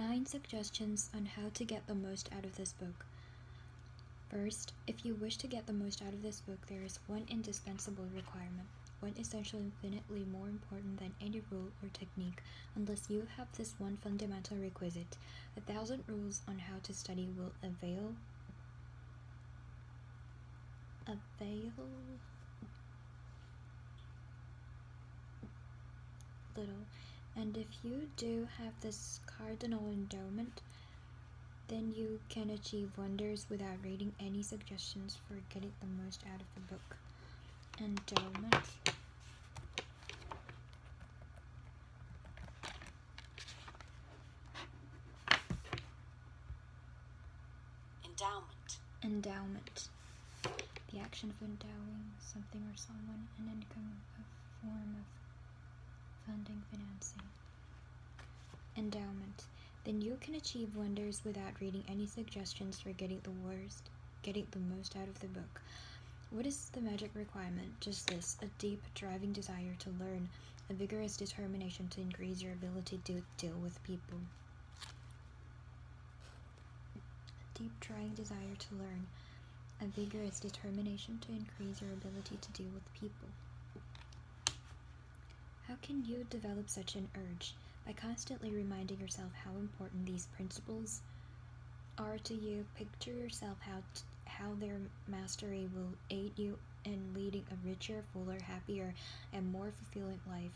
9 suggestions on how to get the most out of this book. First, if you wish to get the most out of this book, there is one indispensable requirement, one essential infinitely more important than any rule or technique, unless you have this one fundamental requisite. A thousand rules on how to study will avail avail little and if you do have this cardinal endowment, then you can achieve wonders without reading any suggestions for getting the most out of the book. Endowment. Endowment. Endowment. The action of endowing something or someone, an income, a form of funding, financing. Endowment. Then you can achieve wonders without reading any suggestions for getting the worst, getting the most out of the book. What is the magic requirement? Just this a deep, driving desire to learn, a vigorous determination to increase your ability to deal with people. A deep, driving desire to learn, a vigorous determination to increase your ability to deal with people. How can you develop such an urge? By constantly reminding yourself how important these principles are to you, picture yourself how how their mastery will aid you in leading a richer, fuller, happier, and more fulfilling life.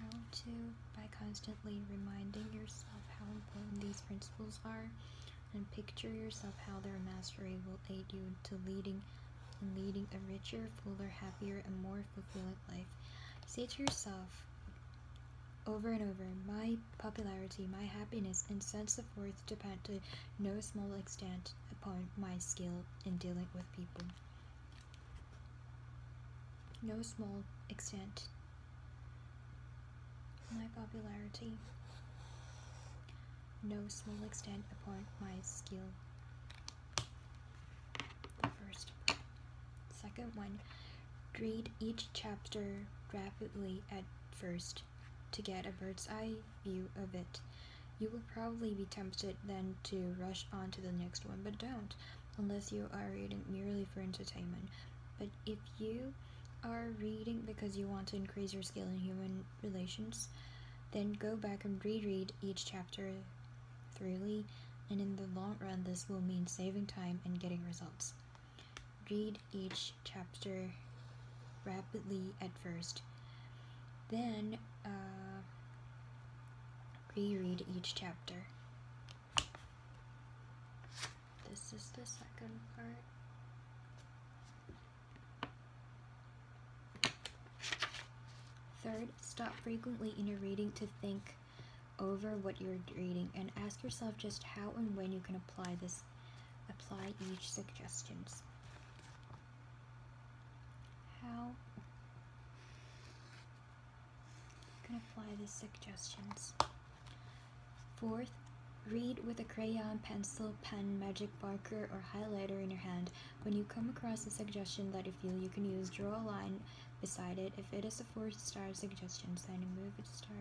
How to by constantly reminding yourself how important these principles are and picture yourself how their mastery will aid you to leading in leading a richer, fuller, happier, and more fulfilling life. Say to yourself over and over, my popularity, my happiness, and sense of worth depend to no small extent upon my skill in dealing with people. No small extent. My popularity, no small extent upon my skill. The first. Second one, read each chapter rapidly at first to get a bird's eye view of it. You will probably be tempted then to rush on to the next one, but don't, unless you are reading merely for entertainment. But if you are reading because you want to increase your skill in human relations, then go back and reread each chapter thoroughly, and in the long run, this will mean saving time and getting results. Read each chapter rapidly at first. Then uh, reread each chapter. This is the second part. Third, stop frequently in your reading to think over what you're reading and ask yourself just how and when you can apply this apply each suggestions. How you can apply the suggestions. Fourth, read with a crayon, pencil, pen, magic marker, or highlighter in your hand. When you come across a suggestion that you feel you can use, draw a line beside it. If it is a four star suggestion, then move to star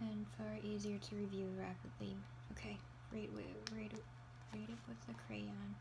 and far easier to review rapidly. Okay, read, read, read, it with the crayon.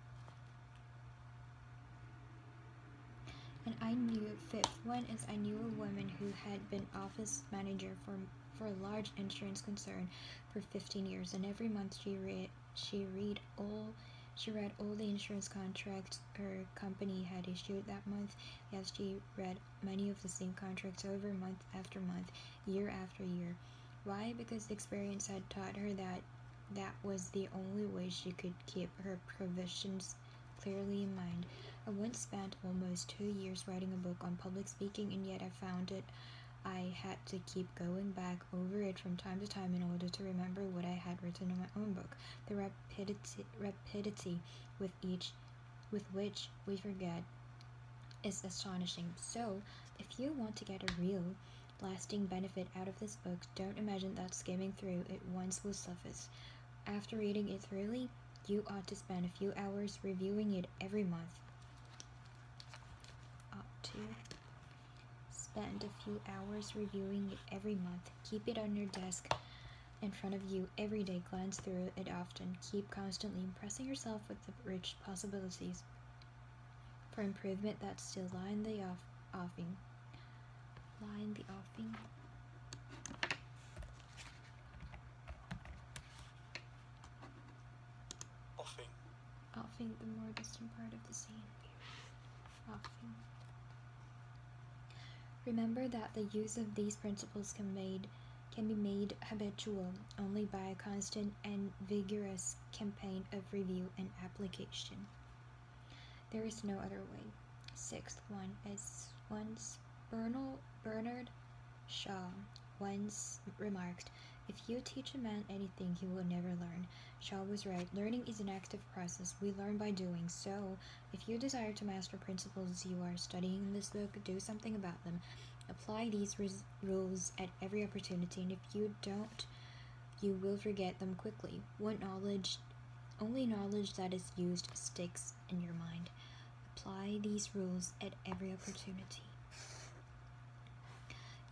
And I knew fifth one is I knew a woman who had been office manager for for a large insurance concern for 15 years, and every month she read she read all she read all the insurance contracts her company had issued that month. Yes, she read many of the same contracts over month after month, year after year. Why? Because the experience had taught her that that was the only way she could keep her provisions clearly in mind. I once spent almost two years writing a book on public speaking, and yet I found it I had to keep going back over it from time to time in order to remember what I had written in my own book. The rapidity, rapidity with each with which we forget is astonishing. So, if you want to get a real lasting benefit out of this book, don't imagine that skimming through it once will suffice. After reading it thoroughly, you ought to spend a few hours reviewing it every month. To spend a few hours reviewing it every month. Keep it on your desk in front of you every day. Glance through it often. Keep constantly impressing yourself with the rich possibilities for improvement that still line the off offing. Line the offing. Offing. Offing the more distant part of the scene. Offing. Remember that the use of these principles can made can be made habitual only by a constant and vigorous campaign of review and application. There is no other way. Sixth one is once Bernal, Bernard Shaw once remarked, If you teach a man anything, he will never learn. Shaw was right. Learning is an active process. We learn by doing. So, if you desire to master principles you are studying in this book, do something about them. Apply these rules at every opportunity, and if you don't, you will forget them quickly. What knowledge, only knowledge that is used sticks in your mind. Apply these rules at every opportunity.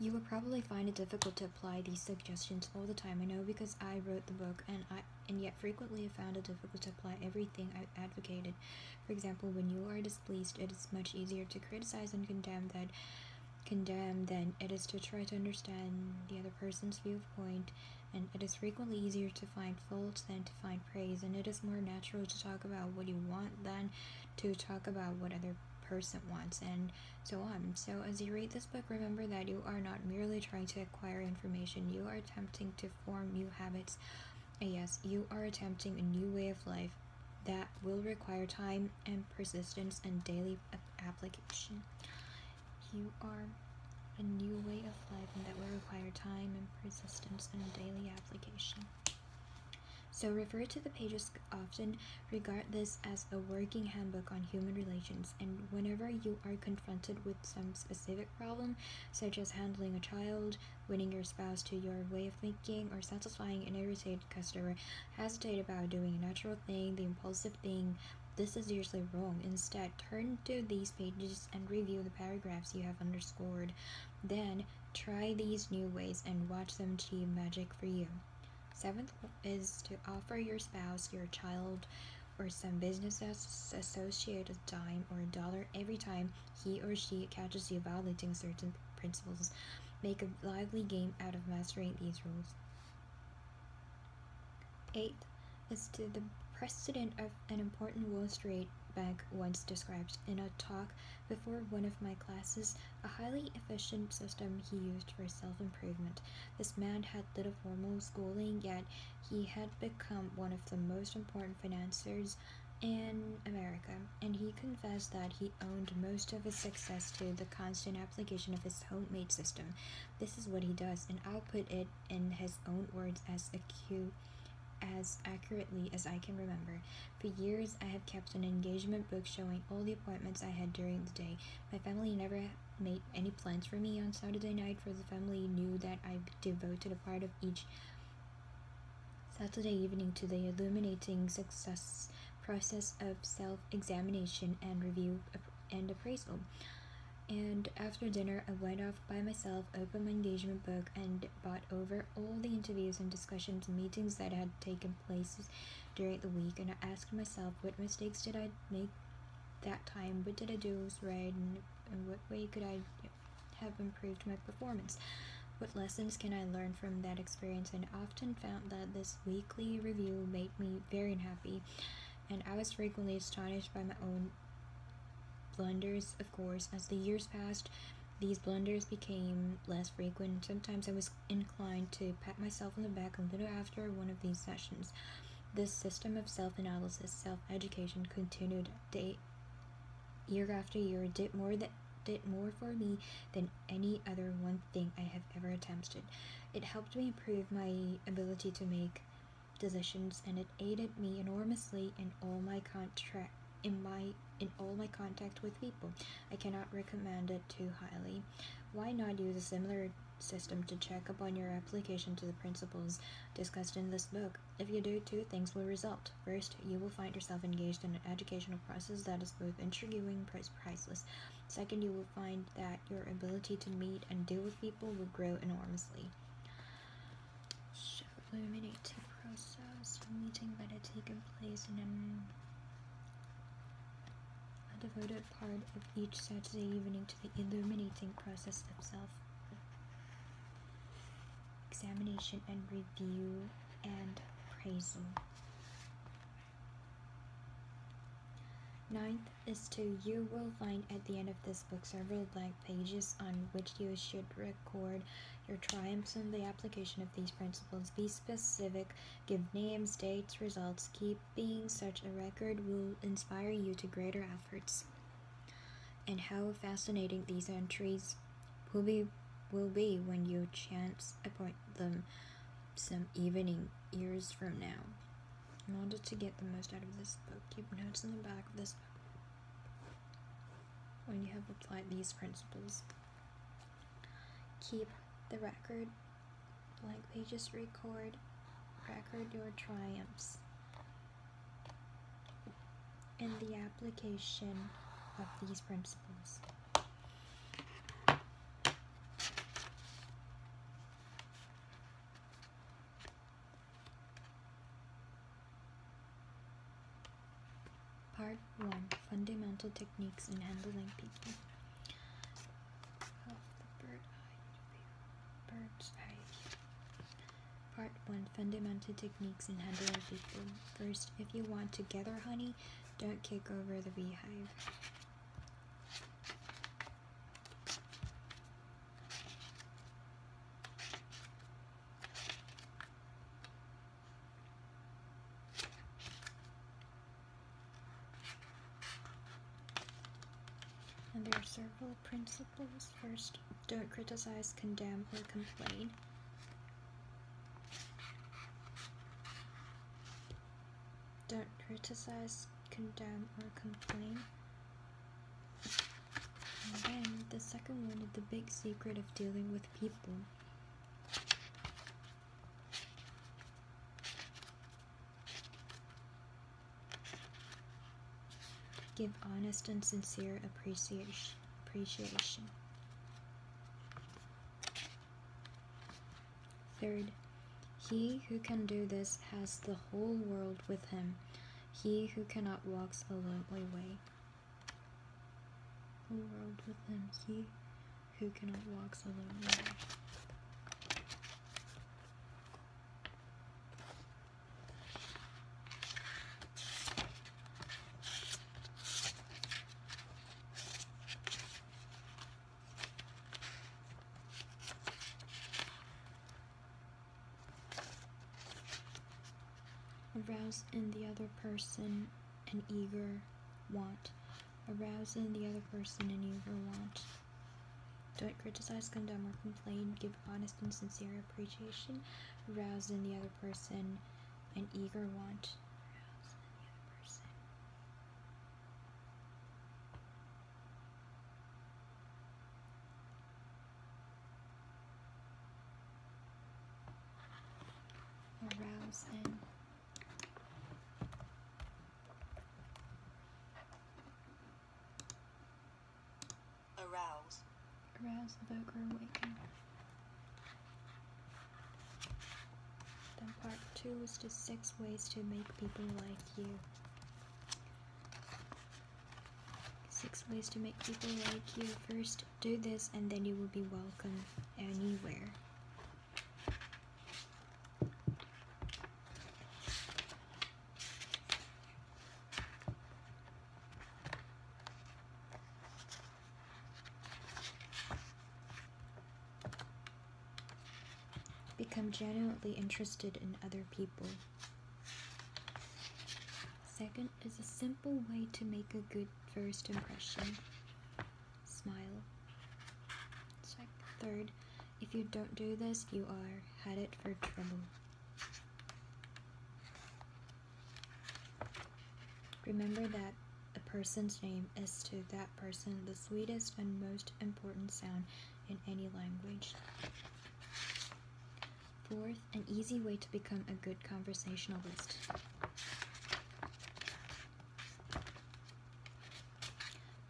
You will probably find it difficult to apply these suggestions all the time. I know because I wrote the book and I and yet frequently found it difficult to apply everything I advocated. For example, when you are displeased, it is much easier to criticize and condemn that condemn than it is to try to understand the other person's viewpoint and it is frequently easier to find faults than to find praise and it is more natural to talk about what you want than to talk about what other person wants. And so on. So as you read this book remember that you are not merely trying to acquire information. You are attempting to form new habits. And yes you are attempting a new way of life that will require time and persistence and daily application. You are a new way of life and that will require time and persistence and daily application. So refer to the pages often, regard this as a working handbook on human relations, and whenever you are confronted with some specific problem, such as handling a child, winning your spouse to your way of thinking, or satisfying an irritated customer, hesitate about doing a natural thing, the impulsive thing, this is usually wrong. Instead, turn to these pages and review the paragraphs you have underscored. Then, try these new ways and watch them achieve magic for you. Seventh is to offer your spouse, your child, or some business associate a dime or a dollar every time he or she catches you violating certain principles. Make a lively game out of mastering these rules. Eighth is to the president of an important Wall Street bank once described in a talk before one of my classes a highly efficient system he used for self improvement. This man had little formal schooling, yet he had become one of the most important financiers in America, and he confessed that he owed most of his success to the constant application of his homemade system. This is what he does, and I'll put it in his own words as acute as accurately as I can remember. For years, I have kept an engagement book showing all the appointments I had during the day. My family never made any plans for me on Saturday night, for the family knew that I devoted a part of each Saturday evening to the illuminating success process of self examination and review and appraisal. And after dinner, I went off by myself, opened my engagement book, and bought over all the interviews and discussions and meetings that had taken place during the week. And I asked myself, what mistakes did I make that time? What did I do was right? And in what way could I have improved my performance? What lessons can I learn from that experience? And often found that this weekly review made me very unhappy. And I was frequently astonished by my own blunders, of course. As the years passed, these blunders became less frequent. Sometimes I was inclined to pat myself on the back a little after one of these sessions. This system of self analysis, self education continued day, year after year, did more that did more for me than any other one thing I have ever attempted. It helped me improve my ability to make decisions and it aided me enormously in all my contract in my in all my contact with people. I cannot recommend it too highly. Why not use a similar system to check up on your application to the principles discussed in this book? If you do, two things will result. First, you will find yourself engaged in an educational process that is both intriguing and priceless. Second, you will find that your ability to meet and deal with people will grow enormously. Illuminating process, a meeting had taken place in an, devoted part of each Saturday evening to the illuminating process of self examination and review and appraisal. Ninth is to you will find at the end of this book several blank pages on which you should record your triumphs in the application of these principles. Be specific, give names, dates, results. Keeping such a record will inspire you to greater efforts. And how fascinating these entries will be will be when you chance upon them some evening years from now. In order to get the most out of this book, keep notes in the back of this book when you have applied these principles. Keep the record, blank pages record, record your triumphs, and the application of these principles. Part 1 Fundamental Techniques in Handling People. Of the bird Part 1 Fundamental Techniques in Handling People. First, if you want to gather honey, don't kick over the beehive. And there are several principles. First, don't criticize, condemn, or complain. Don't criticize, condemn, or complain. And then the second one is the big secret of dealing with people. Give honest and sincere appreciation. Appreciation. Third, he who can do this has the whole world with him. He who cannot walks a lonely way. Whole world with him. He who cannot walks a lonely way. Arouse in the other person an eager want. Arouse in the other person an eager want. Don't criticize, condemn, or complain. Give honest and sincere appreciation. Arouse in the other person an eager want. Arouse in the other person. Arouse arouse, evoke, or awaken. Then part two is just six ways to make people like you. Six ways to make people like you. First, do this and then you will be welcome anywhere. Become interested in other people. Second is a simple way to make a good first impression. Smile. Sec- Third, if you don't do this, you are headed for trouble. Remember that a person's name is to that person the sweetest and most important sound in any language. Fourth, an easy way to become a good conversationalist.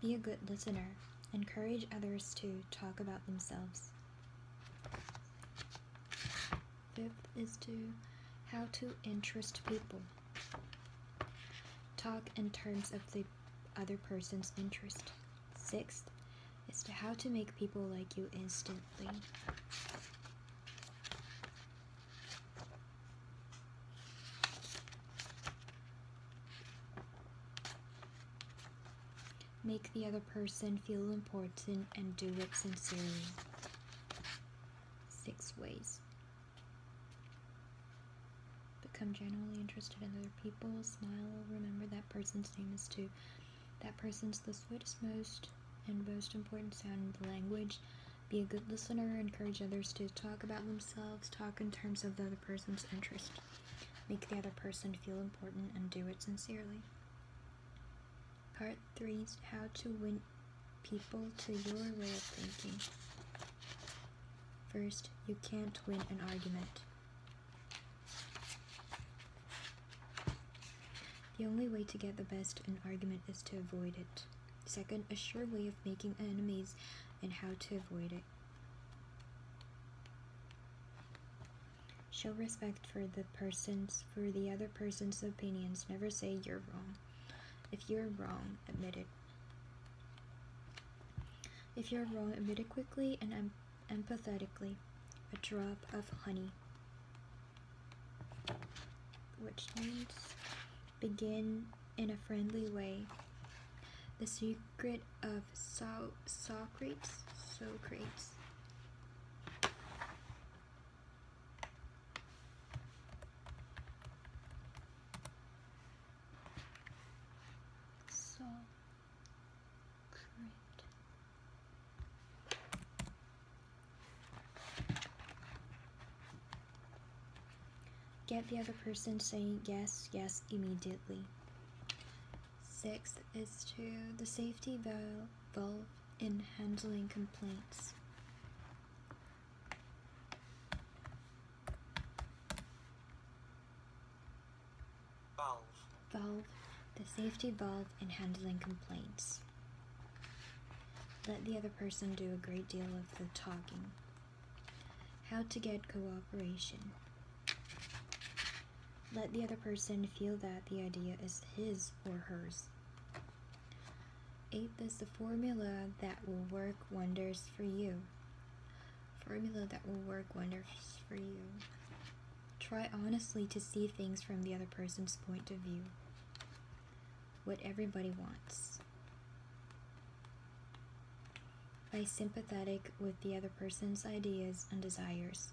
Be a good listener. Encourage others to talk about themselves. Fifth is to How to interest people. Talk in terms of the other person's interest. Sixth is to how to make people like you instantly. Make the other person feel important and do it sincerely. Six ways. Become genuinely interested in other people. Smile. Remember that person's name is too. That person's the sweetest, most, and most important sound in the language. Be a good listener. Encourage others to talk about themselves. Talk in terms of the other person's interest. Make the other person feel important and do it sincerely. Part 3 is How to Win People to Your Way of Thinking. First, you can't win an argument. The only way to get the best in argument is to avoid it. Second, a sure way of making enemies and how to avoid it. Show respect for the person's for the other person's opinions. Never say you're wrong. If you're wrong, admit it. If you're wrong, admit it quickly and em- empathetically. A drop of honey. Which means begin in a friendly way. The secret of so- Socrates. Socrates. Get the other person saying yes, yes immediately. Sixth is to the safety valve in handling complaints. valve, the safety valve in handling complaints. Let the other person do a great deal of the talking. How to get cooperation. Let the other person feel that the idea is his or hers. Eighth is the formula that will work wonders for you. Formula that will work wonders for you. Try honestly to see things from the other person's point of view. What everybody wants. Be sympathetic with the other person's ideas and desires.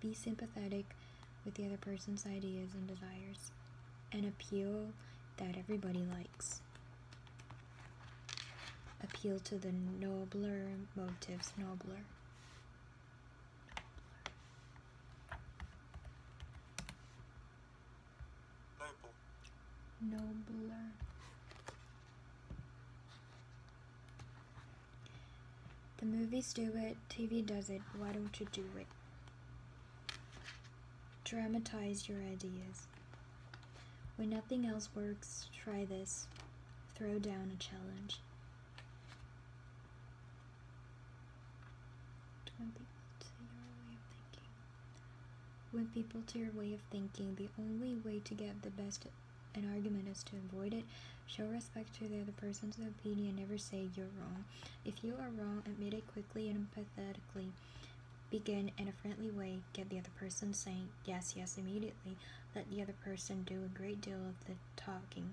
Be sympathetic with the other person's ideas and desires. An appeal that everybody likes. Appeal to the nobler motives, nobler. noble, Nobler. The movies do it, TV does it, why don't you do it? Dramatize your ideas. When nothing else works, try this. Throw down a challenge. Twin people to your way of thinking. Win people to your way of thinking. The only way to get the best an argument is to avoid it. Show respect to the other person's opinion. And never say you're wrong. If you are wrong, admit it quickly and empathetically. Begin in a friendly way. Get the other person saying yes, yes immediately. Let the other person do a great deal of the talking.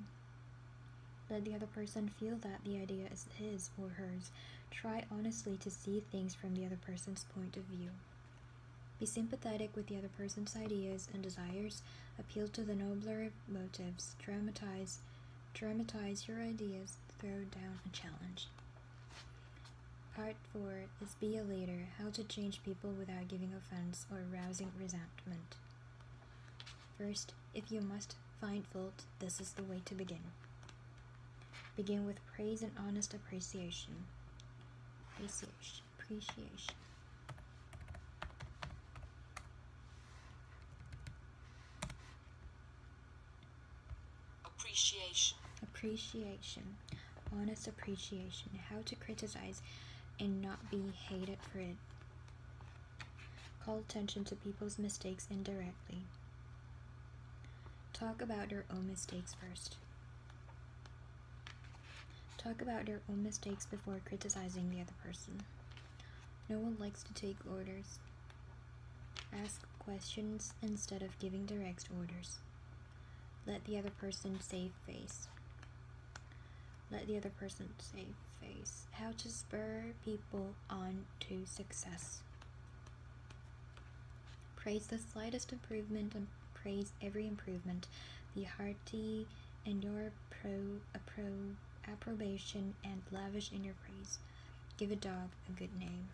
Let the other person feel that the idea is his or hers. Try honestly to see things from the other person's point of view. Be sympathetic with the other person's ideas and desires. Appeal to the nobler motives. Dramatize, dramatize your ideas. Throw down a challenge. Part 4 is Be a Leader How to Change People Without Giving Offense or Rousing Resentment. First, if you must find fault, this is the way to begin. Begin with praise and honest appreciation. Appreciation. Appreciation. appreciation, Appreciation. Honest appreciation. How to criticize and not be hated for it. Call attention to people's mistakes indirectly. Talk about your own mistakes first. Talk about your own mistakes before criticizing the other person. No one likes to take orders. Ask questions instead of giving direct orders. Let the other person save face. Let the other person save face. How to spur people on to success. Praise the slightest improvement and praise every improvement. Be hearty in your pro, appro, approbation and lavish in your praise. Give a dog a good name.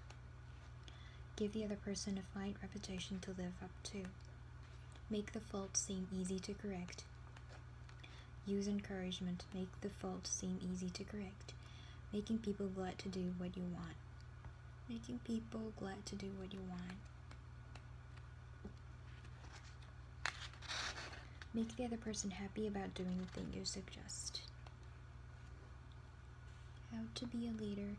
Give the other person a fine reputation to live up to. Make the fault seem easy to correct. Use encouragement. Make the fault seem easy to correct. Making people glad to do what you want. Making people glad to do what you want. Make the other person happy about doing the thing you suggest. How to be a leader.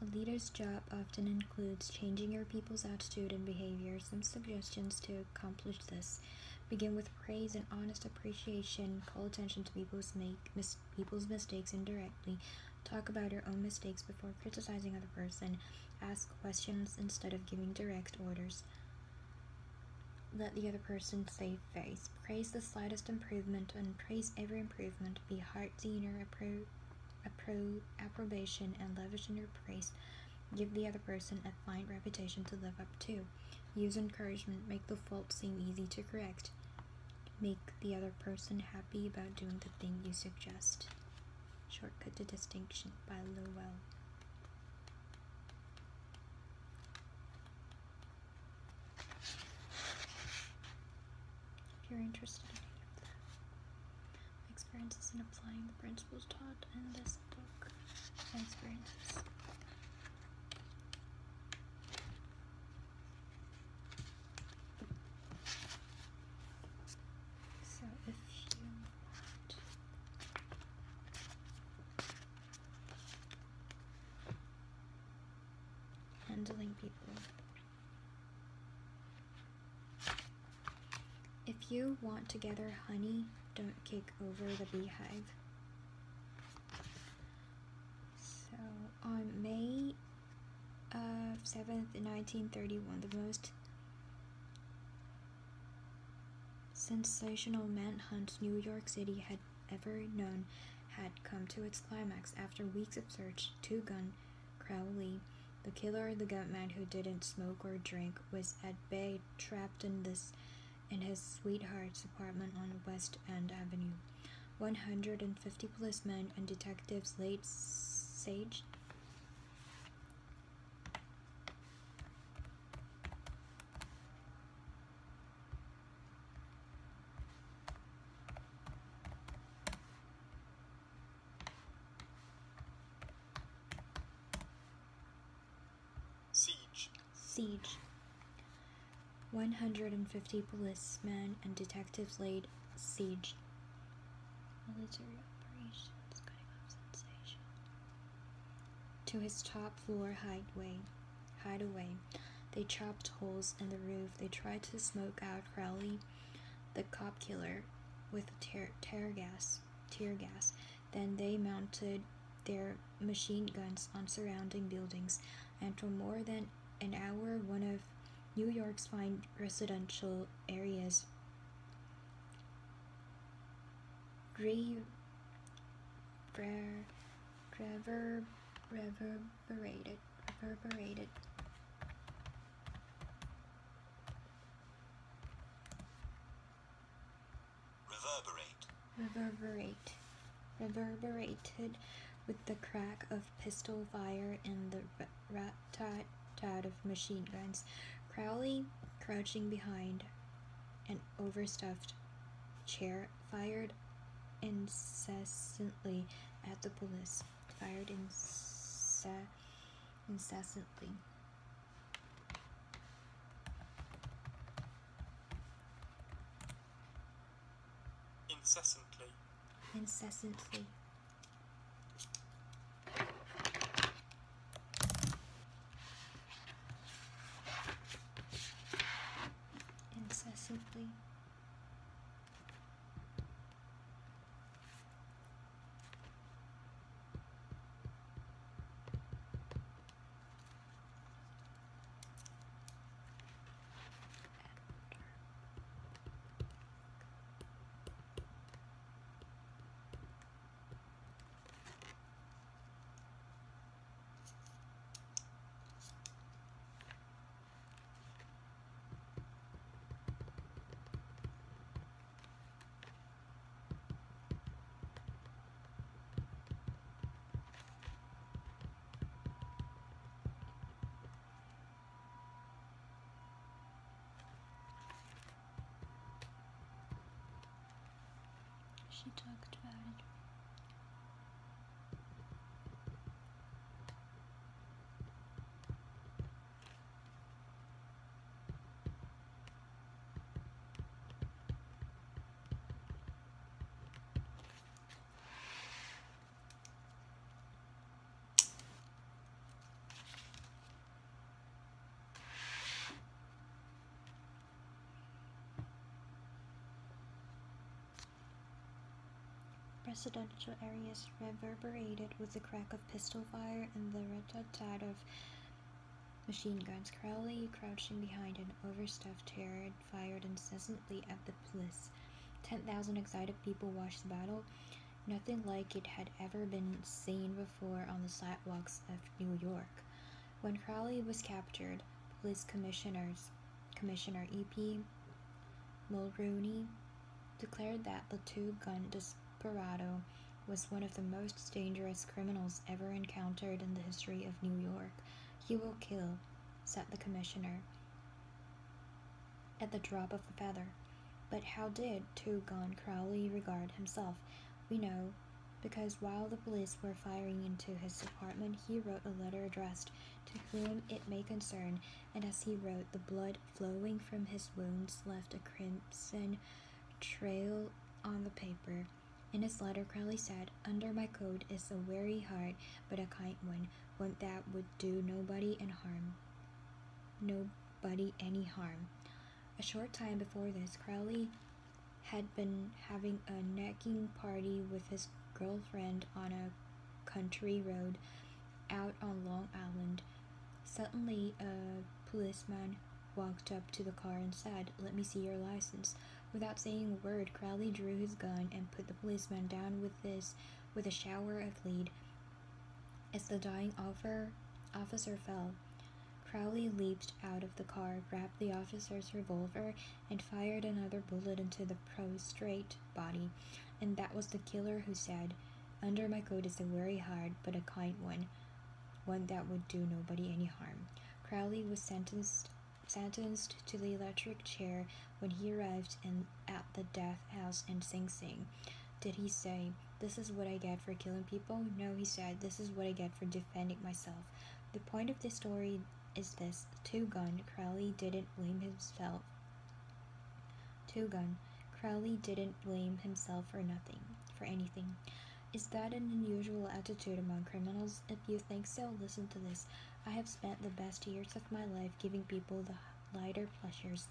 A leader's job often includes changing your people's attitude and behavior. Some suggestions to accomplish this begin with praise and honest appreciation. Call attention to people's make mis- people's mistakes indirectly. Talk about your own mistakes before criticizing other person. Ask questions instead of giving direct orders let the other person save face. Praise the slightest improvement and praise every improvement. Be hearty in your appro- appro- approbation and lavish in your praise. Give the other person a fine reputation to live up to. Use encouragement. Make the fault seem easy to correct. Make the other person happy about doing the thing you suggest. Shortcut to Distinction by Lowell. If you're interested in any of my experiences in applying the principles taught in this book, experiences. So if you want handling people If you want to gather honey, don't kick over the beehive. So, on May uh, 7th, 1931, the most sensational manhunt New York City had ever known had come to its climax after weeks of search. Two Gun Crowley, the killer, the gunman who didn't smoke or drink, was at bay, trapped in this in his sweetheart's apartment on West End Avenue. 150 policemen and detectives laid sage Siege. siege. 150 policemen and detectives laid siege. Military operations cutting off sensation. To his top floor hideaway. Hideaway. They chopped holes in the roof. They tried to smoke out Crowley, the cop killer, with tear, tear gas. Tear gas. Then they mounted their machine guns on surrounding buildings, and for more than an hour, one of New York's fine residential areas re- rever- reverberated reverberated Reverberate. reverberate reverberated with the crack of pistol fire and the rat tat tat of machine guns. Crowley, crouching behind an overstuffed chair, fired incessantly at the police. Fired ince- incessantly. Incessantly. Incessantly. She talked about it. Residential areas reverberated with the crack of pistol fire and the rat-tat-tat of machine guns. Crowley, crouching behind an overstuffed turret, fired incessantly at the police. Ten thousand excited people watched the battle. Nothing like it had ever been seen before on the sidewalks of New York. When Crowley was captured, police commissioners, Commissioner E.P. Mulrooney declared that the two-gun desperado was one of the most dangerous criminals ever encountered in the history of New York. He will kill, said the commissioner, at the drop of a feather. But how did Two Crowley regard himself? We know, because while the police were firing into his apartment, he wrote a letter addressed to whom it may concern, and as he wrote, the blood flowing from his wounds left a crimson trail on the paper. In his letter, Crowley said, Under my coat is a weary heart, but a kind one, one that would do nobody any harm. Nobody any harm. A short time before this, Crowley had been having a necking party with his girlfriend on a country road out on Long Island. Suddenly, a policeman walked up to the car and said, Let me see your license. Without saying a word, Crowley drew his gun and put the policeman down with his with a shower of lead. As the dying offer, officer fell, Crowley leaped out of the car, grabbed the officer's revolver, and fired another bullet into the prostrate body. And that was the killer who said, Under my coat is a very hard but a kind one, one that would do nobody any harm. Crowley was sentenced sentenced to the electric chair when he arrived in, at the death house in Sing Sing. Did he say, This is what I get for killing people? No, he said, This is what I get for defending myself. The point of this story is this Two Gun Crowley didn't blame himself. Two Gun Crowley didn't blame himself for nothing, for anything. Is that an unusual attitude among criminals? If you think so, listen to this. I have spent the best years of my life giving people the lighter pleasures,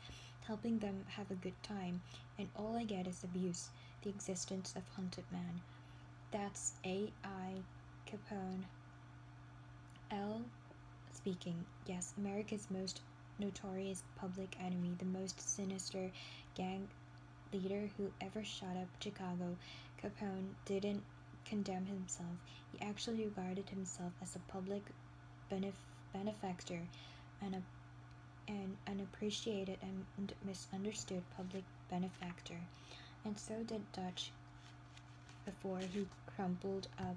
helping them have a good time, and all I get is abuse, the existence of hunted man. That's A.I. Capone. L. Speaking. Yes, America's most notorious public enemy, the most sinister gang leader who ever shot up Chicago. Capone didn't condemn himself. He actually regarded himself as a public benef- benefactor and a an appreciated and misunderstood public benefactor. And so did Dutch before he crumpled up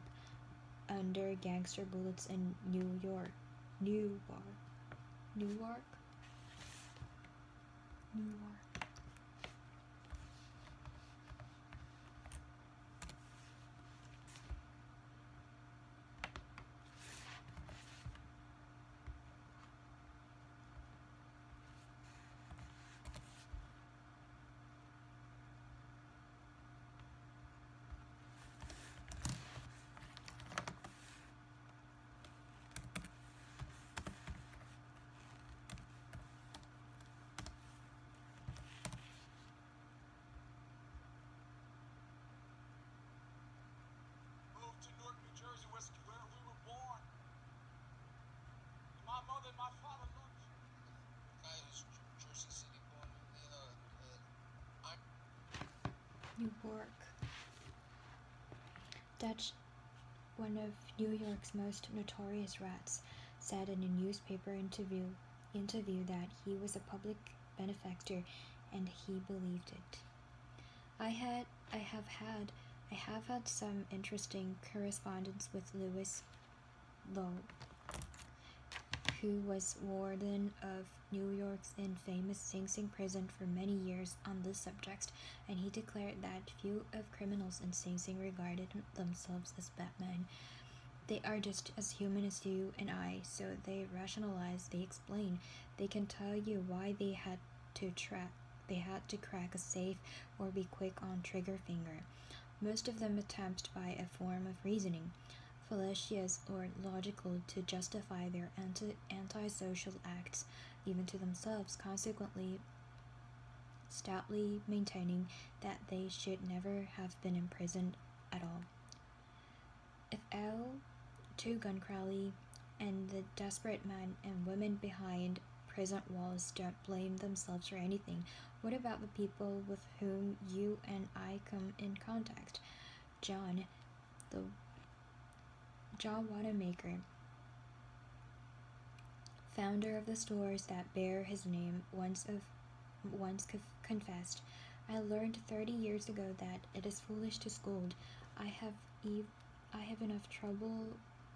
under gangster bullets in New York. New York. New York? New York. moved to Newark, New Jersey, where where we were born. My mother and my father loved you. I was Jer- Jersey City born in uh, uh, I New York. Dutch, one of New York's most notorious rats, said in a newspaper interview interview that he was a public benefactor and he believed it. I had I have had I have had some interesting correspondence with Lewis Lawes, who was warden of New York's infamous Sing Sing prison for many years on this subject, and he declared that few of criminals in Sing Sing regarded themselves as bad men. They are just as human as you and I, so they rationalize, they explain, they can tell you why they had to track they had to crack a safe or be quick on trigger finger. Most of them attempt by a form of reasoning, fallacious or logical, to justify their anti- antisocial acts, even to themselves, consequently stoutly maintaining that they should never have been imprisoned at all. If L. Two Gun Crowley and the desperate men and women behind prison walls don't blame themselves for anything, what about the people with whom you and I come in contact? John, the John Wanamaker, founder of the stores that bear his name, once of once co- confessed, "I learned 30 years ago that it is foolish to scold. I have ev- I have enough trouble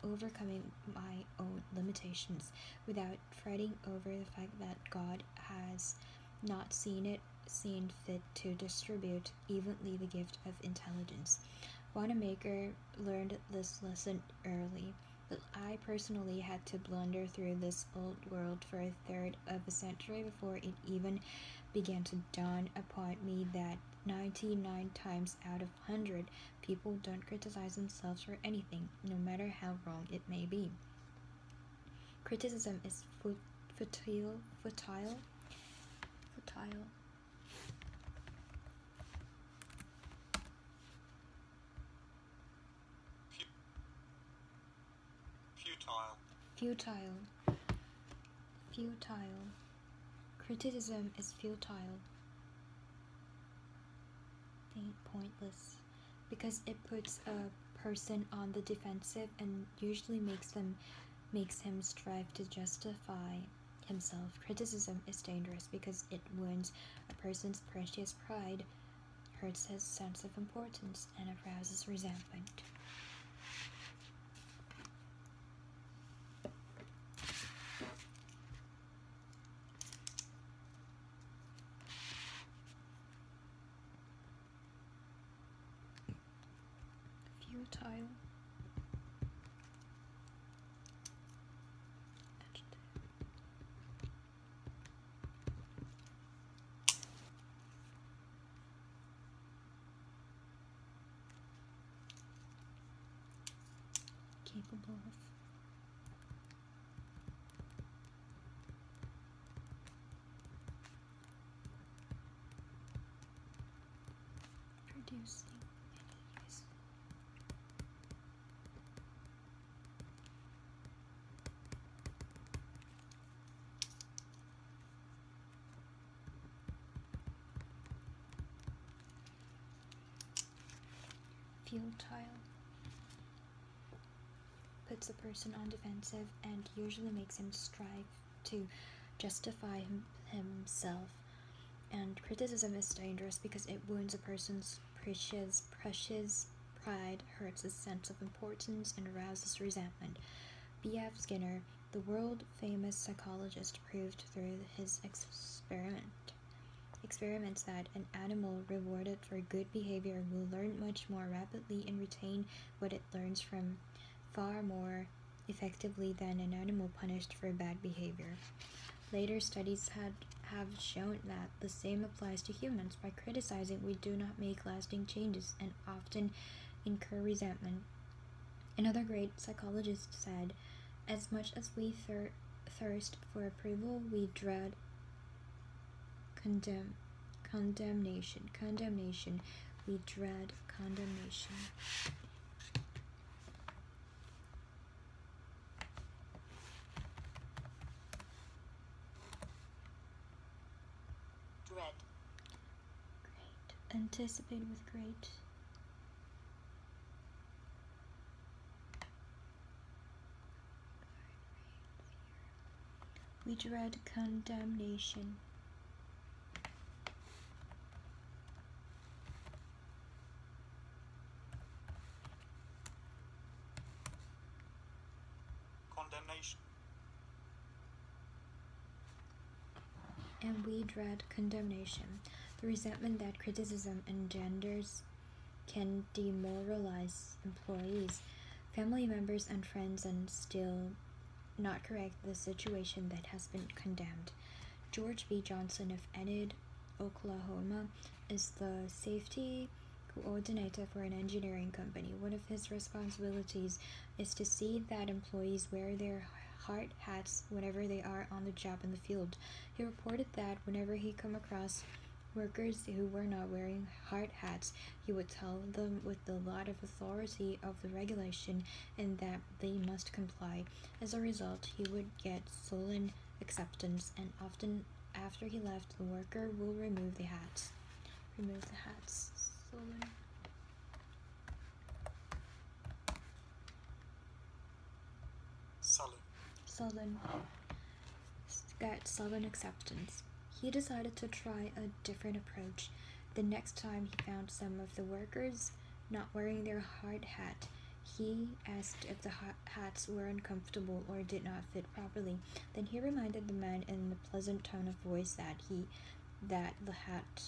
overcoming my own limitations without fretting over the fact that God has not seen it seen fit to distribute evenly the gift of intelligence. Wanamaker learned this lesson early, but I personally had to blunder through this old world for a third of a century before it even began to dawn upon me that 99 times out of 100 people don't criticize themselves for anything, no matter how wrong it may be. Criticism is futile, futile, futile. Futile. Futile. Criticism is futile. Pointless. Because it puts a person on the defensive and usually makes them makes him strive to justify himself. Criticism is dangerous because it wounds a person's precious pride, hurts his sense of importance, and arouses resentment. Futile. Adjective. Capable of. Producing and useful. futile puts a person on defensive and usually makes him strive to justify him, himself and criticism is dangerous because it wounds a person's precious precious pride hurts a sense of importance and arouses resentment. B.f skinner the world famous psychologist proved through his experiment experiments that an animal rewarded for good behavior will learn much more rapidly and retain what it learns from far more effectively than an animal punished for bad behavior. Later studies had have shown that the same applies to humans. By criticizing, we do not make lasting changes and often incur resentment. Another great psychologist said, "As much as we thir- thirst for approval, we dread condemn condemnation condemnation we dread condemnation dread, great anticipate with great we dread condemnation Condemnation. and we dread condemnation. The resentment that criticism engenders can demoralize employees, family members, and friends, and still not correct the situation that has been condemned. George B. Johnson of Enid, Oklahoma, is the safety coordinator for an engineering company. One of his responsibilities is to see that employees wear their hard hats whenever they are on the job in the field. He reported that whenever he come across workers who were not wearing hard hats, he would tell them with the lot of authority of the regulation and that they must comply. As a result, he would get sullen acceptance and often after he left the worker will remove the hats. Remove the hats. Sullen. Sullen. Sullen got sullen acceptance. He decided to try a different approach. The next time he found some of the workers not wearing their hard hat, he asked if the hats were uncomfortable or did not fit properly. Then he reminded the man in a pleasant tone of voice that he that the hat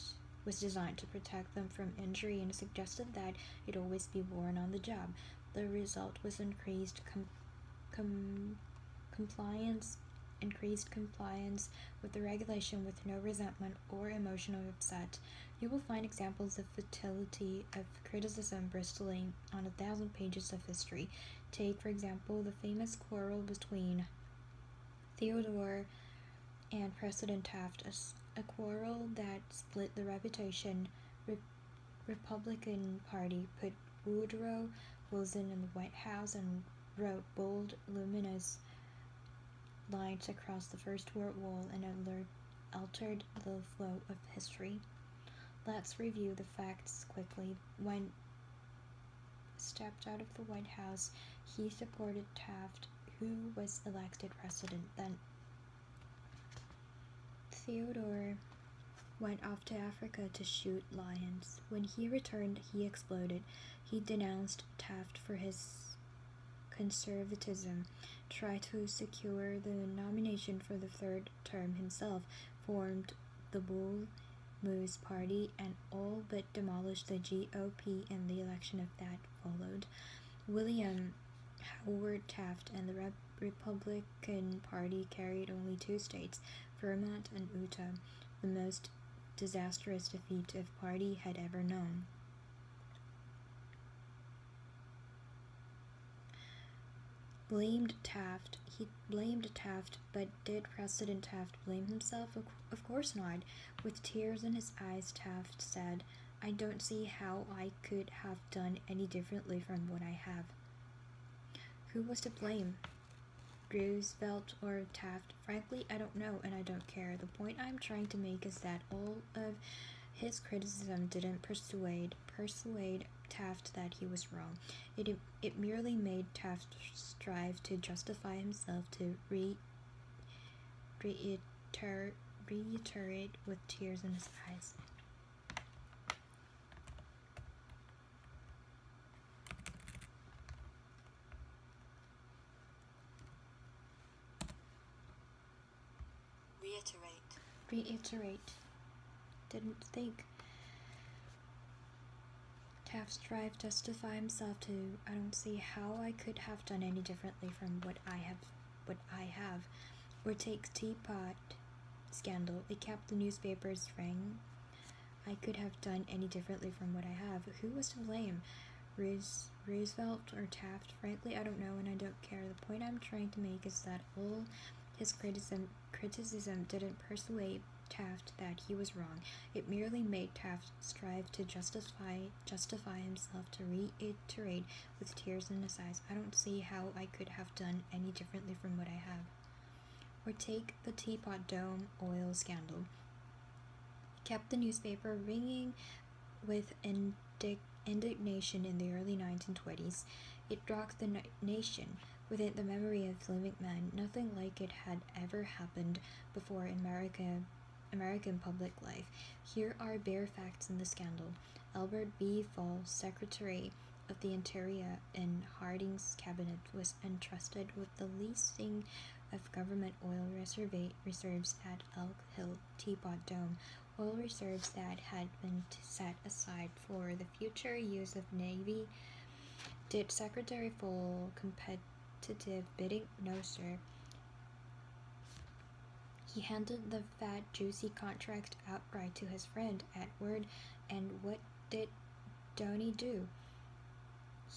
was designed to protect them from injury and suggested that it always be worn on the job. The result was increased com- com- compliance increased compliance with the regulation with no resentment or emotional upset. You will find examples of futility of criticism bristling on a thousand pages of history. Take, for example, the famous quarrel between Theodore and President Taft, a quarrel that split the reputation Re- Republican Party, put Woodrow Wilson in the White House, and wrote bold, luminous lines across the First World War and altered the flow of history. Let's review the facts quickly. When stepped out of the White House, he supported Taft, who was elected president then. Theodore went off to Africa to shoot lions. When he returned, he exploded. He denounced Taft for his conservatism, tried to secure the nomination for the third term himself, formed the Bull Moose Party, and all but demolished the GOP in the election of that followed. William Howard Taft and the Rep- Republican Party carried only two states, Vermont and Utah, the most disastrous defeat of party had ever known. Blamed Taft. He blamed Taft, but did President Taft blame himself? Of, course not. With tears in his eyes, Taft said, I don't see how I could have done any differently from what I have. Who was to blame? Roosevelt or Taft? Frankly, I don't know and I don't care. The point I'm trying to make is that all of his criticism didn't persuade persuade Taft that he was wrong. It it merely made Taft strive to justify himself to re reiter, reiterate with tears in his eyes. Reiterate. Reiterate. Didn't think. Strived to justify himself to I don't see how I could have done any differently from what I have what I have. Or take teapot scandal. It kept the newspapers ring. I could have done any differently from what I have. Who was to blame? Roos- Roosevelt or Taft? Frankly, I don't know and I don't care. The point I'm trying to make is that all his criticism criticism didn't persuade Taft that he was wrong. It merely made Taft strive to justify justify himself to reiterate with tears in his eyes, I don't see how I could have done any differently from what I have. Or take the Teapot Dome oil scandal. Kept the newspaper ringing with indig- indignation in the early 1920s. It rocked the na- nation. Within the memory of living man, nothing like it had ever happened before in America, American public life. Here are bare facts in the scandal. Albert B. Fall, Secretary of the Interior in Harding's cabinet, was entrusted with the leasing of government oil reserves at Elk Hill Teapot Dome, oil reserves that had been set aside for the future use of Navy. Did Secretary Fall competitive bidding? No, sir. He handed the fat, juicy contract outright to his friend Edward, and what did Donny do?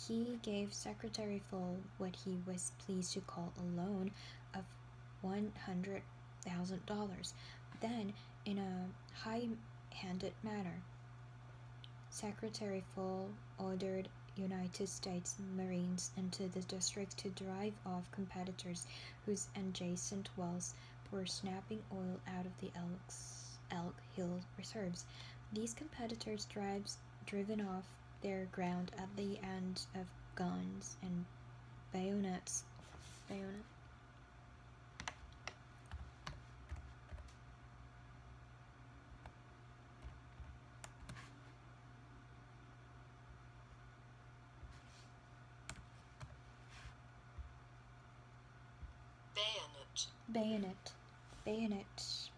He gave Secretary Fall what he was pleased to call a loan of one hundred thousand dollars. Then, in a high-handed manner, Secretary Fall ordered United States Marines into the district to drive off competitors whose adjacent wells were snapping oil out of the Elks, Elk Hill reserves. These competitors drives driven off their ground at the end of guns and bayonets. Bayonet. bayonet, bayonet, bayonet,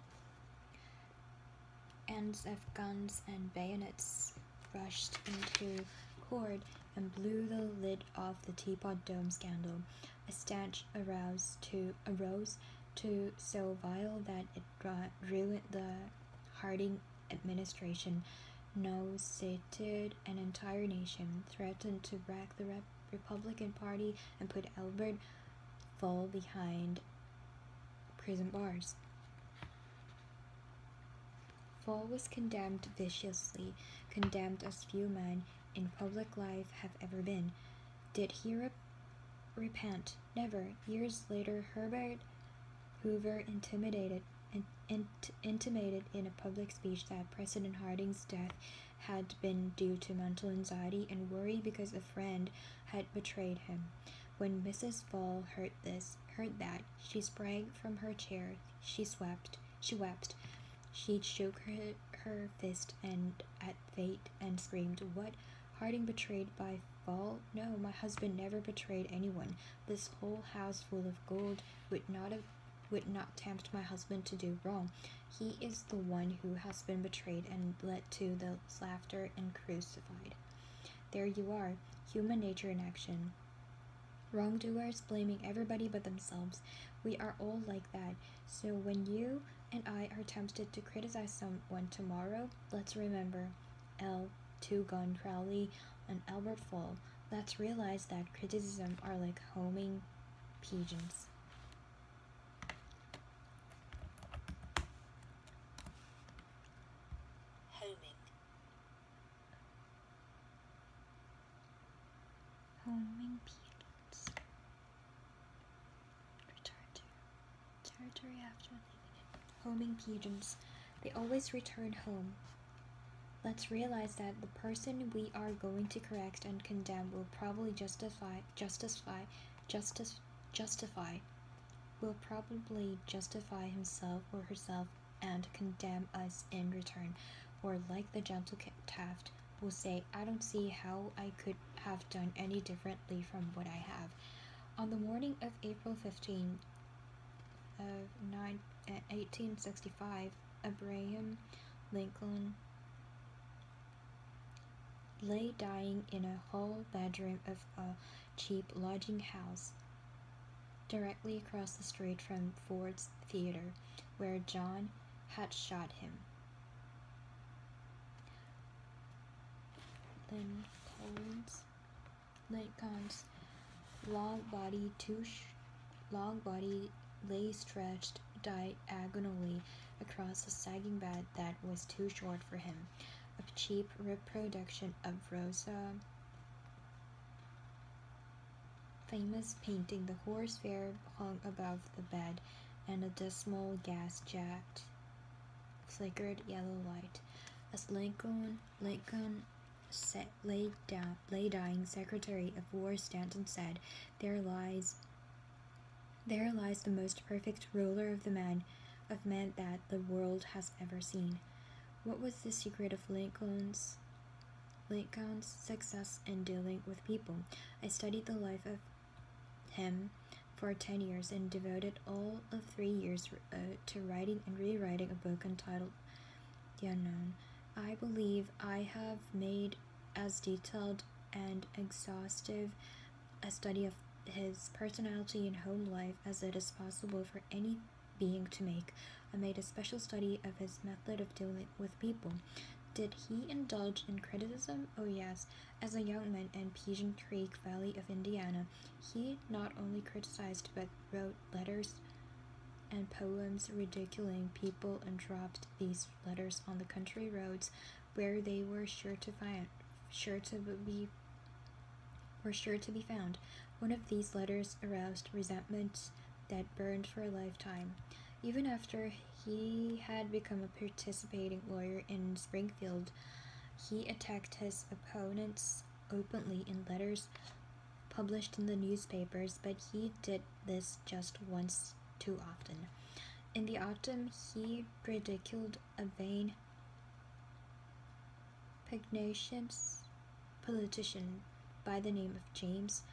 ends of guns and bayonets rushed into court and blew the lid off the Teapot Dome scandal. A stench aroused to arose to so vile that it ru- ruined the Harding administration. Nauseated an entire nation, threatened to wreck the Rep- Republican Party and put Albert Fall behind prison bars. Fall was condemned viciously, condemned as few men in public life have ever been. Did he rep- repent? Never. Years later, Herbert Hoover intimidated, in, int- intimated in a public speech that President Harding's death had been due to mental anxiety and worry because a friend had betrayed him. When Mrs. Fall heard this, heard that, she sprang from her chair. She swept. She wept. She shook her, her fist and at fate and screamed, "What? Harding betrayed by Fall? No, my husband never betrayed anyone. This whole house full of gold would not have would not tempt my husband to do wrong. He is the one who has been betrayed and led to the laughter and crucified. There you are, human nature in action. Wrongdoers blaming everybody but themselves. We are all like that. So when you and I are tempted to criticize someone tomorrow, let's remember L. Two Gun Crowley and Albert Fall. Let's realize that criticism are like homing pigeons. homing, Homing pigeons. Return to territory after leaving it. Homing pigeons. They always return home. Let's realize that the person we are going to correct and condemn will probably justify, justify, justice, justify, will probably justify himself or herself and condemn us in return. Or, like the gentle Taft, will say, I don't see how I could have done any differently from what I have. On the morning of April 15 of nine, uh, 1865, Abraham Lincoln lay dying in a hall bedroom of a cheap lodging house directly across the street from Ford's Theater, where John had shot him. Lincoln's Lincoln's long body long body lay stretched diagonally across a sagging bed that was too short for him. A cheap reproduction of Rosa famous painting The Horse Fair hung above the bed, and a dismal gas jet flickered yellow light. As Lincoln Lincoln sa lay down lay dying, Secretary of War Stanton said, There lies there lies the most perfect ruler of the men of men that the world has ever seen. What was the secret of Lincoln's Lincoln's success in dealing with people? I studied the life of him for 10 years and devoted all of three years uh, to writing and rewriting a book entitled The Unknown. I believe I have made as detailed and exhaustive a study of his personality and home life as it is possible for any being to make. I made a special study of his method of dealing with people. Did he indulge in criticism? Oh, yes. As a young man in Pigeon Creek Valley of Indiana, he not only criticized but wrote letters and poems ridiculing people and dropped these letters on the country roads where they were sure to find sure to be were sure to be found. One of these letters aroused resentment that burned for a lifetime. Even after he had become a participating lawyer in Springfield, he attacked his opponents openly in letters published in the newspapers, but he did this just once too often. In the autumn, he ridiculed a vain, pugnacious politician by the name of James.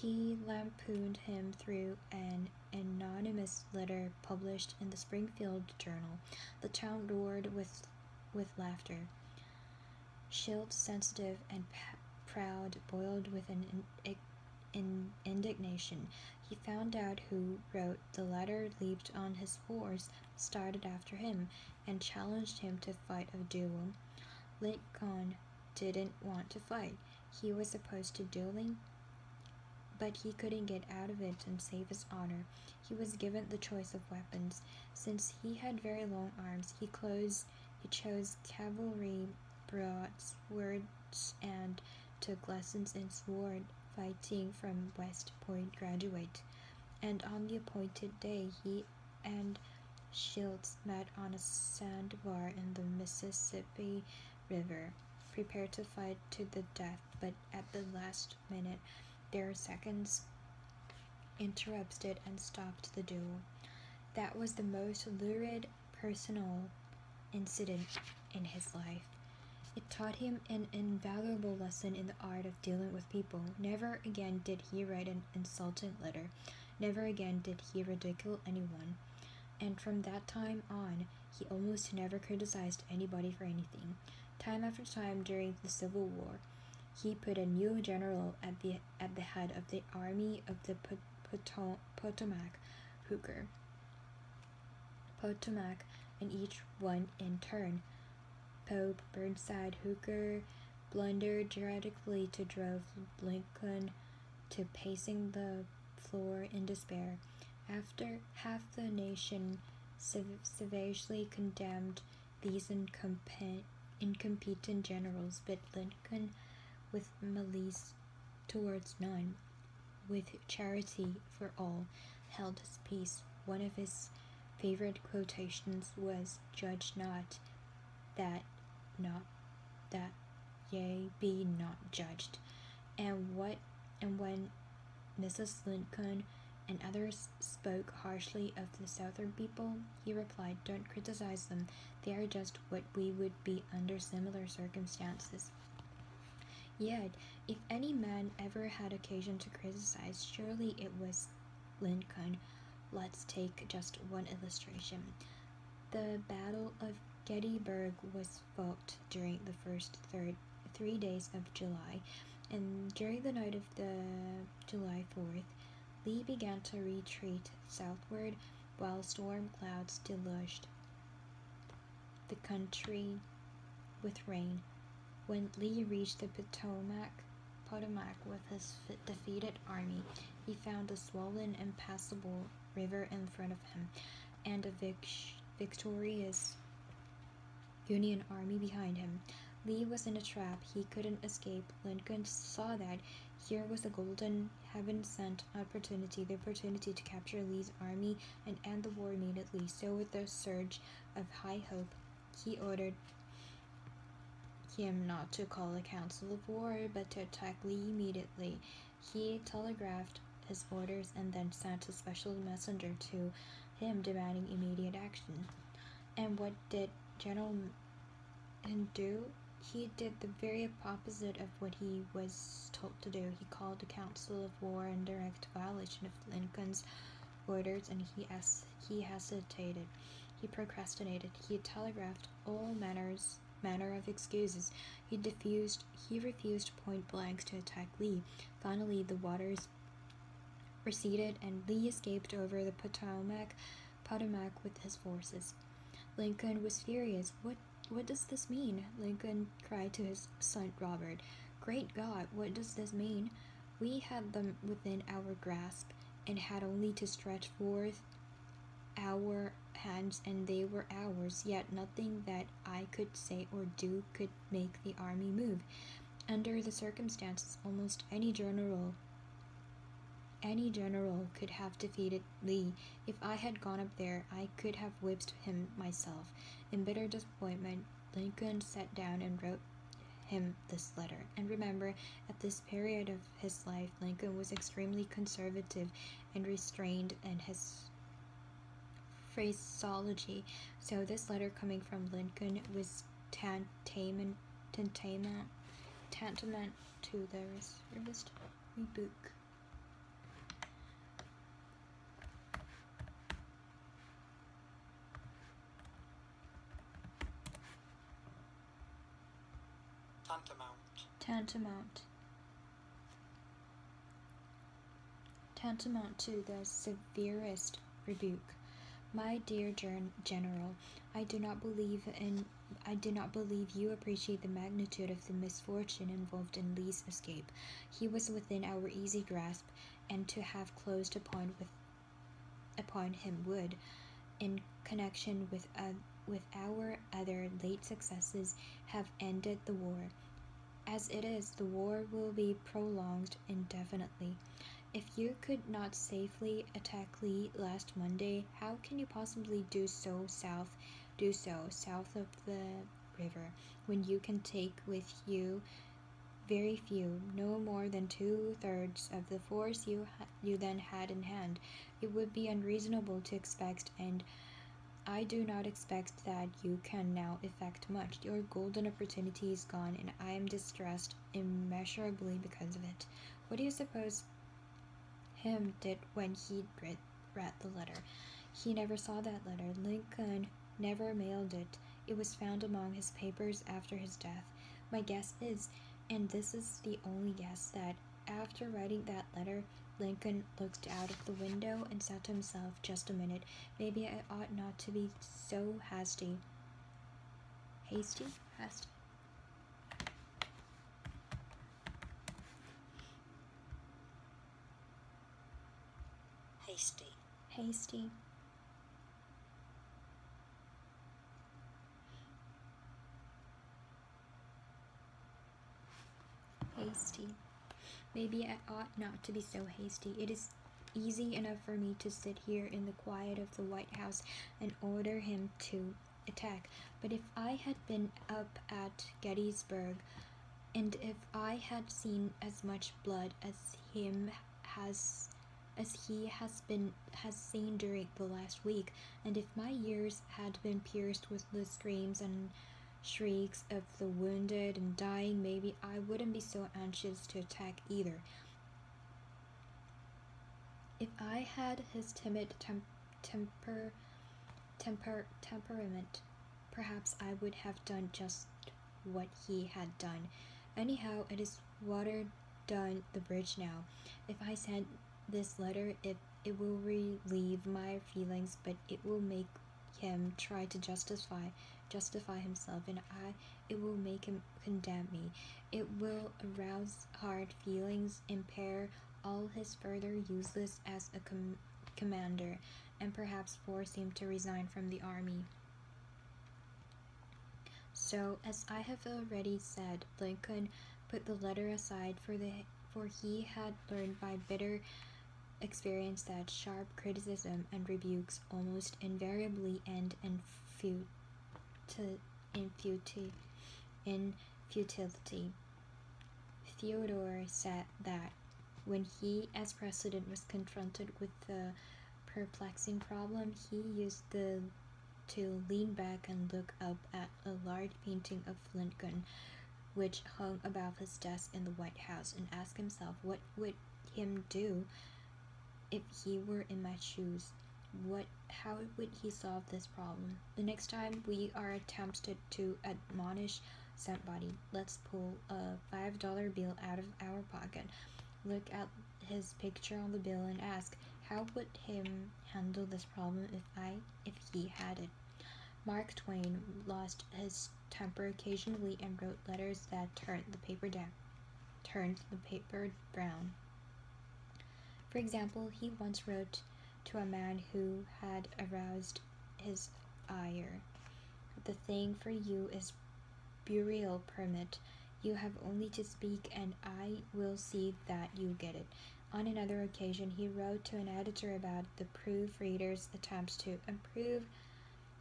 He lampooned him through an anonymous letter published in the Springfield Journal. The town roared with, with laughter. Shields, sensitive and proud, boiled with an in, in indignation. He found out who wrote the letter, leaped on his horse, started after him, and challenged him to fight a duel. Lincoln didn't want to fight. He was opposed to dueling, but he couldn't get out of it and save his honor. He was given the choice of weapons. Since he had very long arms, he, closed, he chose cavalry broadswords and took lessons in sword fighting from West Point graduate. And on the appointed day, he and Shields met on a sandbar in the Mississippi River, prepared to fight to the death, but at the last minute, their seconds interrupted and stopped the duel. That was the most lurid personal incident in his life. It taught him an invaluable lesson in the art of dealing with people. Never again did he write an insulting letter. Never again did he ridicule anyone. And from that time on, he almost never criticized anybody for anything. Time after time during the Civil War, he put a new general at the at the head of the Army of the Poto- Potomac, Hooker. Potomac, and each one in turn. Pope, Burnside, Hooker blundered dramatically to drove Lincoln to pacing the floor in despair. After half the nation sav- savagely condemned these incompe- incompetent generals, but Lincoln, with malice towards none, with charity for all, held his peace. One of his favorite quotations was, "Judge not that not that ye be not judged." And what and when Mrs. Lincoln and others spoke harshly of the Southern people, he replied, Don't criticize them. They are just what we would be under similar circumstances. Yet, if any man ever had occasion to criticize, surely it was Lincoln. Let's take just one illustration. The Battle of Gettysburg was fought during the first third, three days of July, and during the night of the July 4th, Lee began to retreat southward while storm clouds deluged the country with rain. When Lee reached the Potomac, Potomac with his defeated army, he found a swollen, impassable river in front of him and a vic- victorious Union army behind him. Lee was in a trap. He couldn't escape. Lincoln saw that here was a golden, heaven sent opportunity the opportunity to capture Lee's army and end the war immediately. So, with a surge of high hope, he ordered him not to call a council of war but to attack Lee immediately. He telegraphed his orders and then sent a special messenger to him demanding immediate action. And what did General and do? he did the very opposite of what he was told to do. He called a council of war in direct violation of Lincoln's orders, and he he hesitated. He procrastinated. He telegraphed all manners manner of excuses. He diffused. He refused point blank to attack Lee. Finally, the waters receded, and Lee escaped over the Potomac, Potomac with his forces. Lincoln was furious. What what does this mean? Lincoln cried to his son Robert. Great God, what does this mean? We had them within our grasp and had only to stretch forth our hands and they were ours, yet nothing that I could say or do could make the army move. Under the circumstances, almost any general any general could have defeated Lee. If I had gone up there, I could have whipped him myself. In bitter disappointment, Lincoln sat down and wrote him this letter. And remember, at this period of his life, Lincoln was extremely conservative and restrained in his phraseology. So this letter coming from Lincoln was tantamount, tantamount, tantamount to the reservist rebuke. Tantamount. tantamount tantamount to the severest rebuke my dear Gen- general i do not believe in i do not believe you appreciate the magnitude of the misfortune involved in lee's escape he was within our easy grasp and to have closed upon with upon him would in connection with uh, with our other late successes have ended the war as it is, the war will be prolonged indefinitely. If you could not safely attack Lee last Monday, how can you possibly do so south, do so south of the river, when you can take with you very few, no more than two thirds of the force you you then had in hand? It would be unreasonable to expect and I do not expect that you can now effect much. Your golden opportunity is gone, and I am distressed immeasurably because of it. What do you suppose him did when he read, read the letter? He never saw that letter. Lincoln never mailed it. It was found among his papers after his death. My guess is, and this is the only guess, that after writing that letter, Lincoln looked out of the window and said to himself, Just a minute, maybe I ought not to be so hasty. Hasty? Hasty. Hasty, Hasty. Hasty. Maybe I ought not to be so hasty. It is easy enough for me to sit here in the quiet of the White House and order him to attack. But if I had been up at Gettysburg, and if I had seen as much blood as him has as he has been has seen during the last week, and if my ears had been pierced with the screams and shrieks of the wounded and dying, maybe I wouldn't be so anxious to attack either. If I had his timid tem- temper, temper, temperament, perhaps I would have done just what he had done. Anyhow, it is water down the bridge now. If I send this letter, it it will relieve my feelings, but it will make him try to justify justify himself and I it will make him condemn me. It will arouse hard feelings, impair all his further useless as a com- commander, and perhaps force him to resign from the army. So, as I have already said, Lincoln put the letter aside for the for he had learned by bitter experience that sharp criticism and rebukes almost invariably end in fut- in in futility. Theodore said that when he, as president, was confronted with the perplexing problem, he used the to lean back and look up at a large painting of Lincoln, which hung above his desk in the White House, and ask himself what would him do if he were in my shoes. What? How would he solve this problem? The next time we are tempted to admonish somebody, let's pull a five dollar bill out of our pocket, look at his picture on the bill, and ask, how would him handle this problem if I if he had it? Mark Twain lost his temper occasionally and wrote letters that turned the paper down, turned the paper brown. For example, he once wrote to a man who had aroused his ire. The thing for you is burial permit. You have only to speak, and I will see that you get it. On another occasion, he wrote to an editor about the proofreader's attempts to improve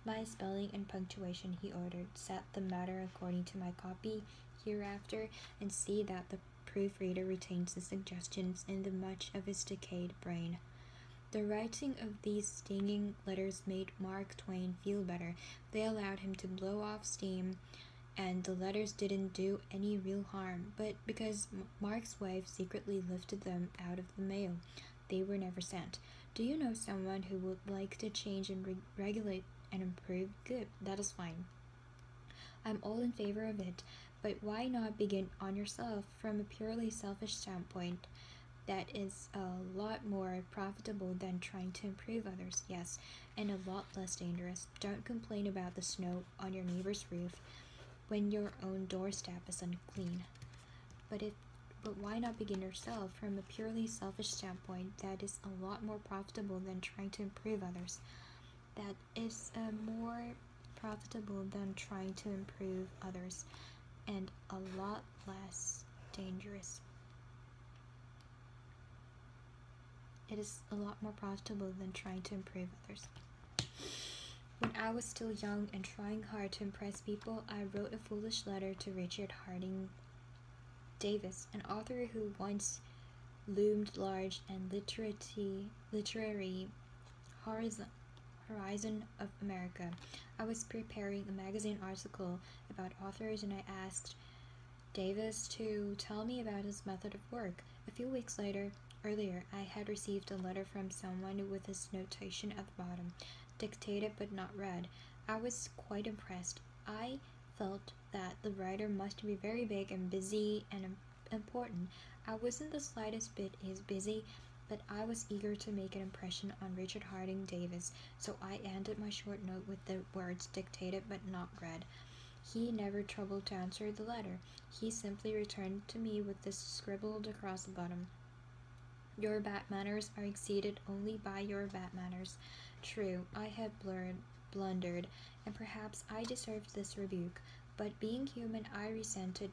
my spelling and punctuation. He ordered, Set the matter according to my copy hereafter, and see that the proofreader retains the suggestions in the much of his decayed brain. The writing of these stinging letters made Mark Twain feel better. They allowed him to blow off steam, and the letters didn't do any real harm. But because Mark's wife secretly lifted them out of the mail, they were never sent. Do you know someone who would like to change and re- regulate and improve? Good, that is fine. I'm all in favor of it, but why not begin on yourself from a purely selfish standpoint? That is a lot more profitable than trying to improve others, yes, and a lot less dangerous. Don't complain about the snow on your neighbor's roof when your own doorstep is unclean. But if but why not begin yourself from a purely selfish standpoint that is a lot more profitable than trying to improve others? That is uh, more profitable than trying to improve others and a lot less dangerous. It is a lot more profitable than trying to improve others. When I was still young and trying hard to impress people, I wrote a foolish letter to Richard Harding Davis, an author who once loomed large and literary, literary horizon, horizon of America. I was preparing a magazine article about authors and I asked Davis to tell me about his method of work. A few weeks later, earlier, I had received a letter from someone with this notation at the bottom dictated but not read. I was quite impressed. I felt that the writer must be very big and busy and important. I wasn't the slightest bit as busy, but I was eager to make an impression on Richard Harding Davis, so I ended my short note with the words dictated but not read. He never troubled to answer the letter. He simply returned to me with this scribbled across the bottom. Your bad manners are exceeded only by your bad manners. True, I had blurred, blundered, and perhaps I deserved this rebuke, but being human, I resented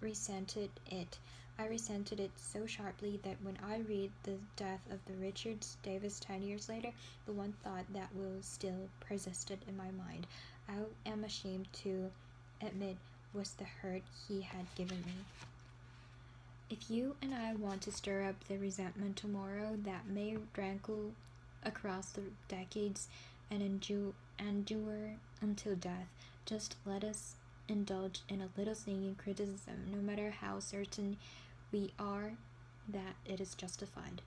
resented it. I resented it so sharply that when I read the death of the Richard Davis ten years later, the one thought that will still persisted in my mind, I am ashamed to admit, was the hurt he had given me. If you and I want to stir up the resentment tomorrow that may rankle across the decades and endure, endure until death. Just let us indulge in a little singing criticism, no matter how certain we are that it is justified.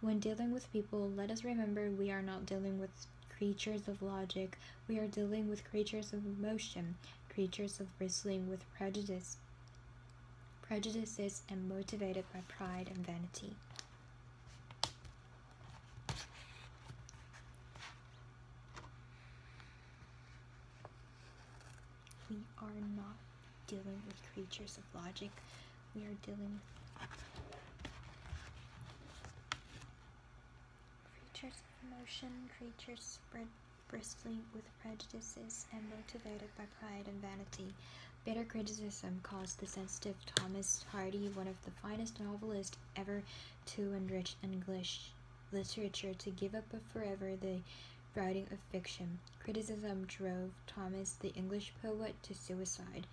When dealing with people, let us remember we are not dealing with creatures of logic, we are dealing with creatures of emotion, creatures of bristling with prejudice, prejudices, and motivated by pride and vanity. we are not dealing with creatures of logic. We are dealing with emotion, creatures spread bristling with prejudices and motivated by pride and vanity. Bitter criticism caused the sensitive Thomas Hardy, one of the finest novelists ever to enrich English literature, to give up forever the writing of fiction. Criticism drove Thomas, the English poet, to suicide.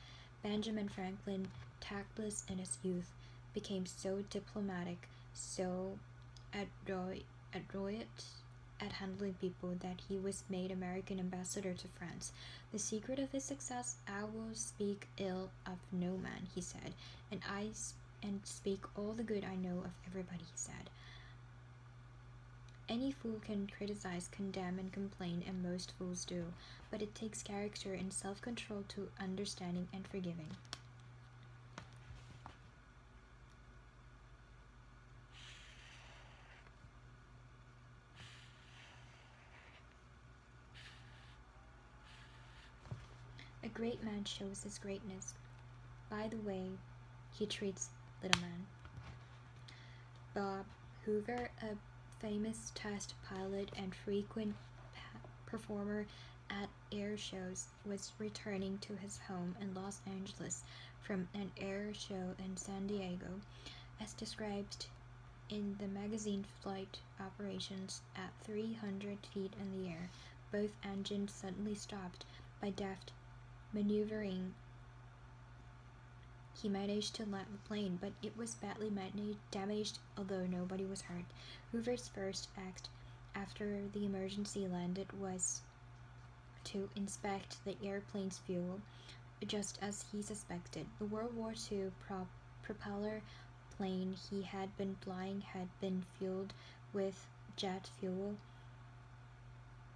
Benjamin Franklin, tactless in his youth, became so diplomatic, so adroit, adroit at handling people that he was made American ambassador to France. The secret of his success, I will speak ill of no man, he said, and I s- and speak all the good I know of everybody, he said. Any fool can criticize, condemn, and complain, and most fools do, but it takes character and self control to understanding and forgiving. Great man shows his greatness by the way he treats little men. Bob Hoover, a famous test pilot and frequent performer at air shows, was returning to his home in Los Angeles from an air show in San Diego. As described in the magazine Flight Operations at 300 feet in the air, both engines suddenly stopped by deft maneuvering. He managed to land the plane, but it was badly damaged, although nobody was hurt. Hoover's first act after the emergency landed was to inspect the airplane's fuel, just as he suspected. The World War II prop- propeller plane he had been flying had been fueled with jet fuel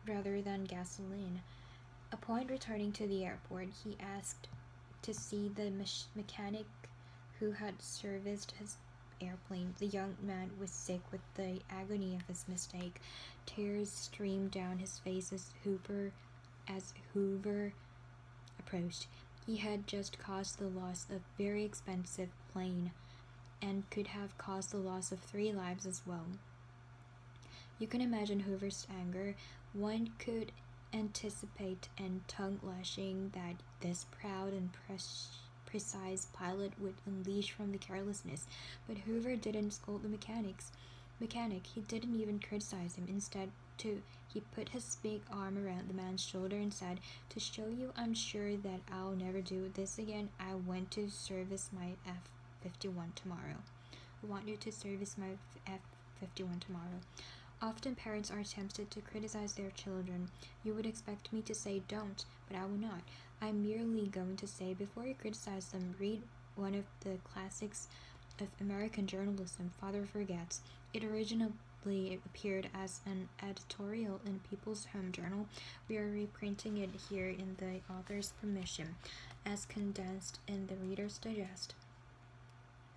rather than gasoline. Upon returning to the airport, he asked to see the mech- mechanic who had serviced his airplane. The young man was sick with the agony of his mistake. Tears streamed down his face as Hoover as Hoover approached. He had just caused the loss of very expensive plane and could have caused the loss of three lives as well. You can imagine Hoover's anger. One could anticipate and tongue lashing that this proud and precise pilot would unleash from the carelessness. But Hoover didn't scold the mechanics. Mechanic, he didn't even criticize him. Instead, to he put his big arm around the man's shoulder and said, "To show you, I'm sure that I'll never do this again. I went to service my F-51 tomorrow. I want you to service my F-51 tomorrow." Often parents are tempted to criticize their children. You would expect me to say don't, but I will not. I'm merely going to say before you criticize them, read one of the classics of American journalism, Father Forgets. It originally appeared as an editorial in People's Home Journal. We are reprinting it here in the author's permission, as condensed in the Reader's Digest.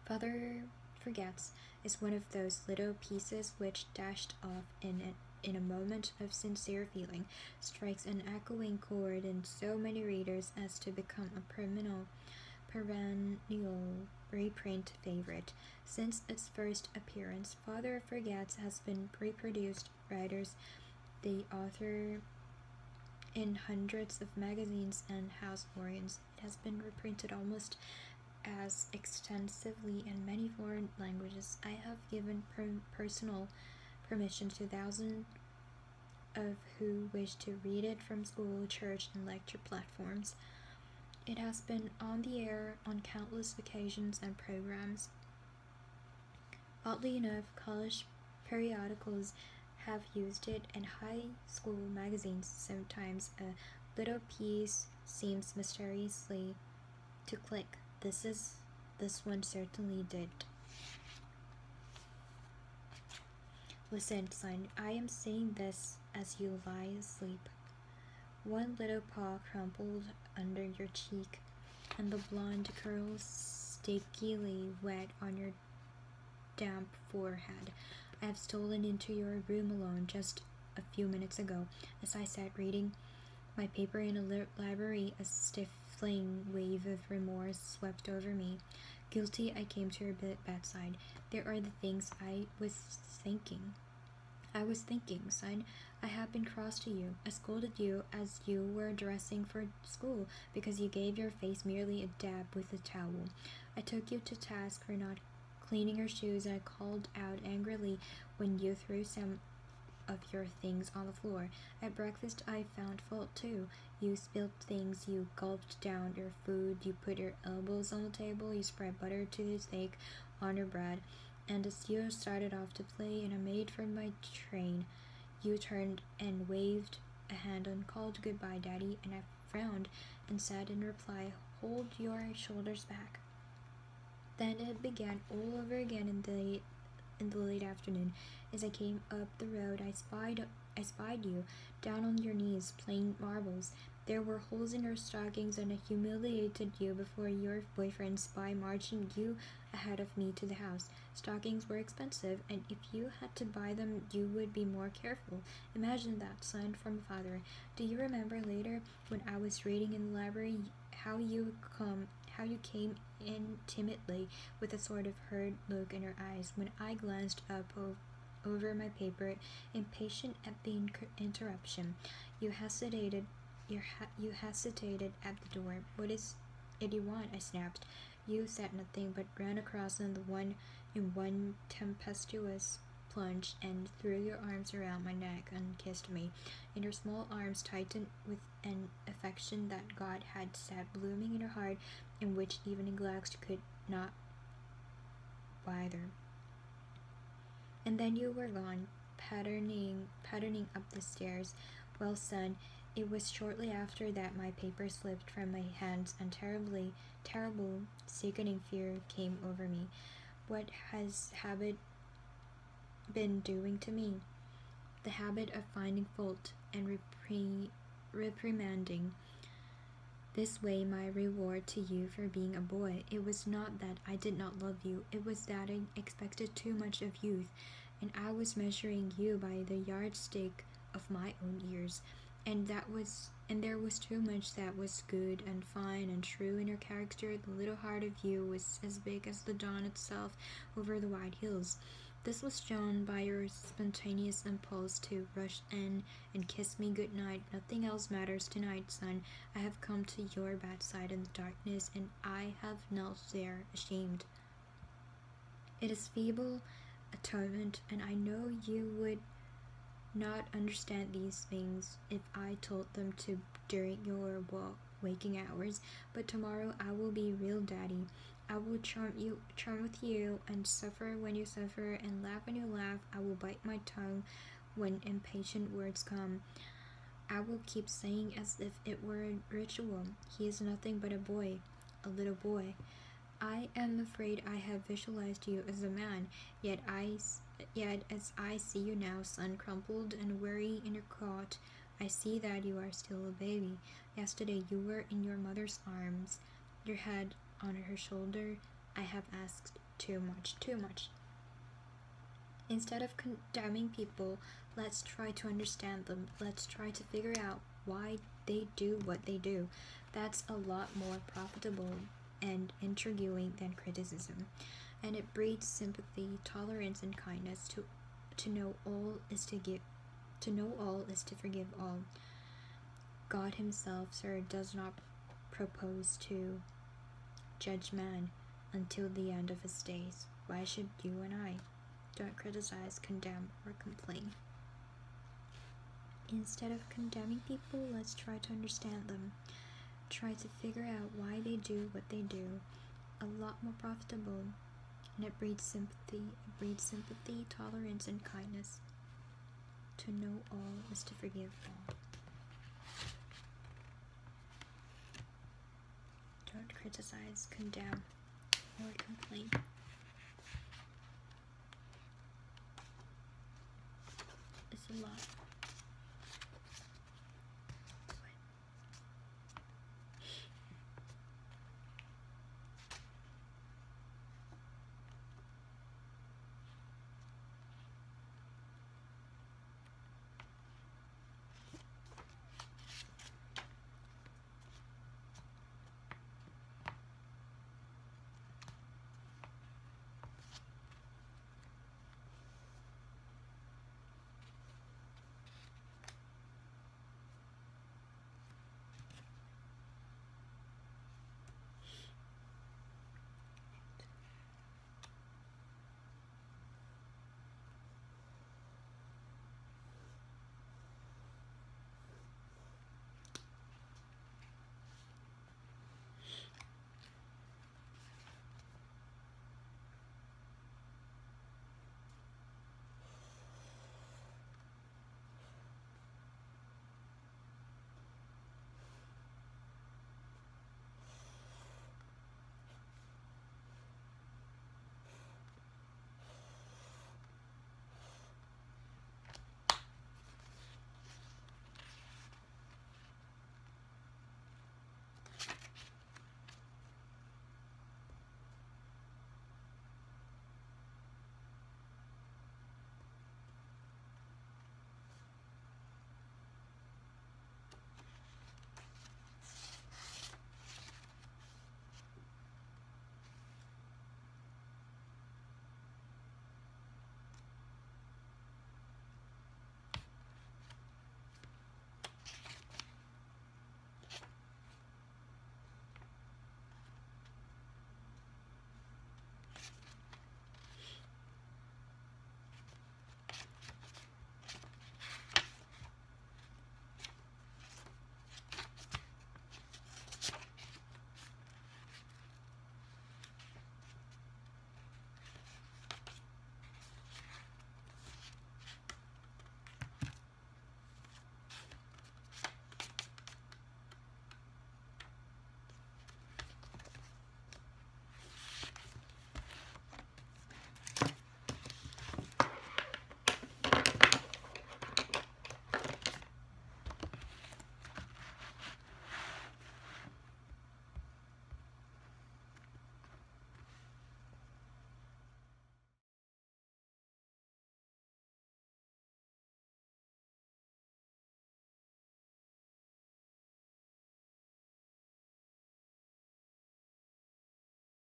Father Forgets is one of those little pieces which, dashed off in a, in a moment of sincere feeling, strikes an echoing chord in so many readers as to become a perennial, perennial reprint favorite. Since its first appearance, Father Forgets has been reproduced writers, the author in hundreds of magazines and house organs. It has been reprinted almost as extensively in many foreign languages. I have given per- personal permission to thousands of who wish to read it from school, church, and lecture platforms. It has been on the air on countless occasions and programs. Oddly enough, college periodicals have used it, and high school magazines sometimes a little piece seems mysteriously to click. This is this one certainly did. Listen, son, I am saying this as you lie asleep. One little paw crumpled under your cheek, and the blonde curls stickily wet on your damp forehead. I have stolen into your room alone just a few minutes ago, as I sat reading my paper in a li- library. A stifling wave of remorse swept over me. Guilty, I came to your bedside. There are the things I was thinking. I was thinking, son. I have been cross to you. I scolded you as you were dressing for school because you gave your face merely a dab with a towel. I took you to task for not cleaning your shoes, and I called out angrily when you threw some of your things on the floor. At breakfast, I found fault too. You spilled things, you gulped down your food, you put your elbows on the table, you spread butter to the steak on your bread, and as you started off to play and I made for my train, You turned and waved a hand and called goodbye, Daddy, and I frowned and said in reply, Hold your shoulders back. Then it began all over again in the in the late afternoon. As I came up the road, I spied I spied you down on your knees playing marbles. There were holes in your stockings, and I humiliated you before your boyfriends by marching you ahead of me to the house. Stockings were expensive, and if you had to buy them, you would be more careful. Imagine that, son from father. Do you remember later when I was reading in the library how you come how you came in timidly with a sort of hurt look in your eyes when I glanced up over my paper, impatient at the interruption. You hesitated. You, ha- you hesitated at the door. What is it you want? I snapped. You said nothing, but ran across in the one in one tempestuous plunge and threw your arms around my neck and kissed me. And your small arms tightened with an affection that God had set blooming in her heart, in which even neglect could not wither. And then you were gone, patterning, patterning up the stairs. Well, son, it was shortly after that my paper slipped from my hands, and terribly, terrible, sickening fear came over me. What has habit been doing to me? The habit of finding fault and repri- reprimanding. This way, my reward to you for being a boy. It was not that I did not love you, it was that I expected too much of youth, and I was measuring you by the yardstick of my own years, and that was and there was too much that was good and fine and true in your character. The little heart of you was as big as the dawn itself over the wide hills. This was shown by your spontaneous impulse to rush in and kiss me good night. Nothing else matters tonight, son. I have come to your bedside in the darkness, and I have knelt there ashamed. It is feeble atonement, and I know you would not understand these things if I told them to during your wa- waking hours. But tomorrow I will be real daddy. I will charm you, charm with you, and suffer when you suffer, and laugh when you laugh. I will bite my tongue when impatient words come. I will keep saying as if it were a ritual. He is nothing but a boy, a little boy. I am afraid I have visualized you as a man, yet I, yet as I see you now, son, crumpled and weary in your cot, I see that you are still a baby. Yesterday you were in your mother's arms, your head on her shoulder. I have asked too much, too much. Instead of condemning people, let's try to understand them. Let's try to figure out why they do what they do. That's a lot more profitable and intriguing than criticism. And it breeds sympathy, tolerance, and kindness. To to know all is to give to know all is to forgive all. God himself, sir, does not propose to judge man until the end of his days. Why should you and I? Don't criticize, condemn, or complain. Instead of condemning people, let's try to understand them. Try to figure out why they do what they do. A lot more profitable. And it breeds sympathy. It breeds sympathy, tolerance, and kindness. To know all is to forgive all. Don't criticize, condemn, or complain. It's a lot.